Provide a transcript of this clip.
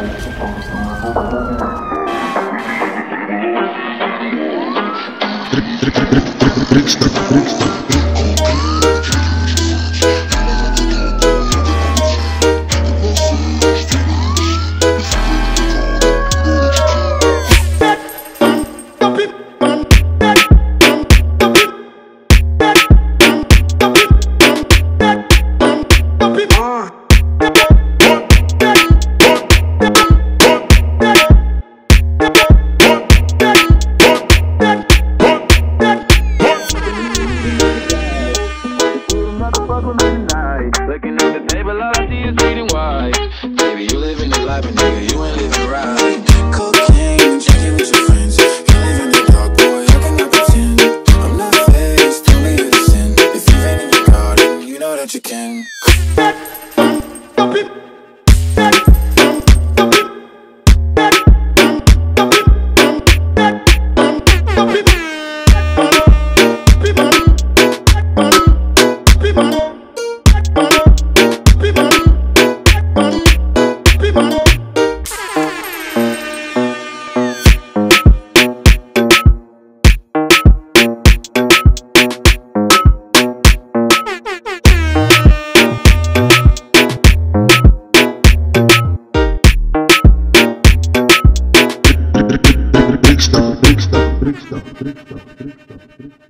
Uh. Looking at the table, all I see is red and white. Baby, you living the life, but nigga, you ain't living right. Cocaine drinking with your friends. You live in the dark, boy, I pretend. I'm not faced, sin. If you've in your garden, you know that you can. Don't be. Trickstop, Trickstop, Trickstop, Trickstop.